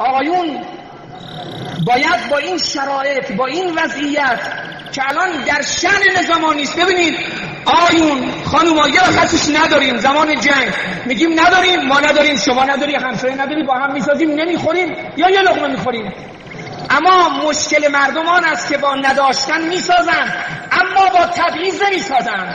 آقایون باید با این شرایط با این وضعیت که الان در شن زمان نیست. ببینید آیون خانوم یه خصوص نداریم زمان جنگ. میگیم نداریم ما نداریم شما نداری همسایه نداری با هم می‌سازیم نمی‌خوریم یا یه لقمه می‌خوریم. اما مشکل مردمان است که با نداشتن می‌سازن اما با تبعیض نمی‌سازن.